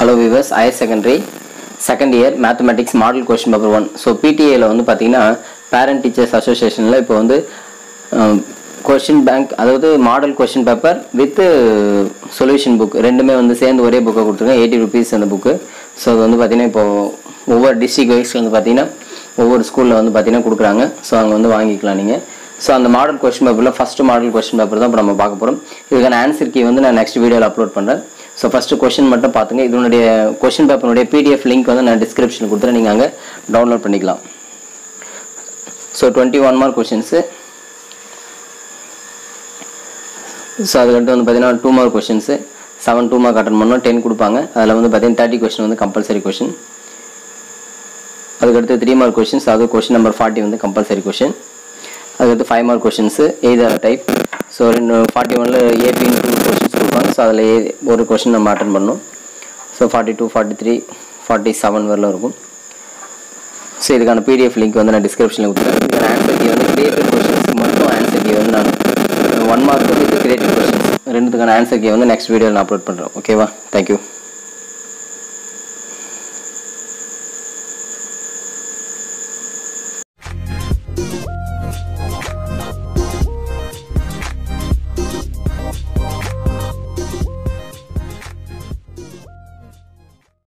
Hello viewers higher secondary second year mathematics model question paper one so பிடிஏயில் வந்து பார்த்தீங்கன்னா parent teachers அசோசியேஷனில் இப்போ வந்து um, கொஷின் பேங்க் அதாவது model question paper with solution book ரெண்டுமே வந்து சேர்ந்து ஒரே புக்கை கொடுத்துருங்க எயிட்டி ருபீஸ் அந்த புக்கு ஸோ அது வந்து பார்த்தீங்கன்னா இப்போது ஒவ்வொரு டிஸ்ட்ரிக் வைஸ் வந்து பார்த்தீங்கன்னா ஒவ்வொரு ஸ்கூலில் வந்து பார்த்தீங்கன்னா கொடுக்குறாங்க. ஸோ அங்கே வந்து வாங்கிக்கலாம் நீங்கள் ஸோ அந்த மாடல் கொஷின் பேப்பரில் ஃபஸ்ட்டு மாடல் கொஸ்டின் பேப்பர் தான் இப்போ நம்ம பார்க்க போகிறோம் இதுக்கான ஆன்சர் கீ வந்து நான் நெக்ஸ்ட் வீடியோவில் அப்லோட் பண்ணுறேன் ஸோ ஃபஸ்ட்டு கொஷின் மட்டும் பார்த்துங்க இதனுடைய கொஷின் பேப்பருடைய பிடிஎஃப் லிங்க் வந்து நான் டிஸ்கிரிப்ஷன் கொடுத்துறேன். நீங்கள் அங்கே டவுன்லோட் பண்ணிக்கலாம். So twenty one mark questions so அதுக்கடுத்து வந்து பார்த்தீங்கன்னா two mark questions seven two mark attend பண்ணோம். டென் கொடுப்பாங்க. அதில் வந்து பார்த்தீங்கன்னா தேர்ட்டி கொஷின் வந்து கம்பல்சரி கொஷின் அதுக்கடுத்து த்ரீ மார்க் கொஷின்ஸ் அது கொஷின் நம்பர் ஃபார்ட்டி வந்து கம்பல்சரி கொஷின் அதுக்கடுத்து five mark questions either type so ரெண்டு ஃபார்ட்டி ஒனில் ஏபின்னு டூ ஸோ அதில் ஏ ஒரு கொஷின் நம்ம அட்டன் பண்ணணும். So forty two forty three forty seven வரலாம் இருக்கும். ஸோ இதுக்கான பிடிஎஃப் லிங்க் வந்து நான் டிஸ்கிரிப்ஷனில் கொடுத்துருக்கேன் இதுக்கான ஆன்சர் கீ வந்து கிரியேட்டிவ் கொஷின்ஸ் மட்டும் ஆன்சர் கீ வந்து நான் ஒன் மார்க் வந்து கிரியேட்டிவ் கொஷின்ஸ் ரெண்டுத்துக்கான ஆன்சர் கீ வந்து நெக்ஸ்ட் வீடியோவில் நான் அப்லோட் பண்ணுறேன் ஓகேவா தேங்க்யூ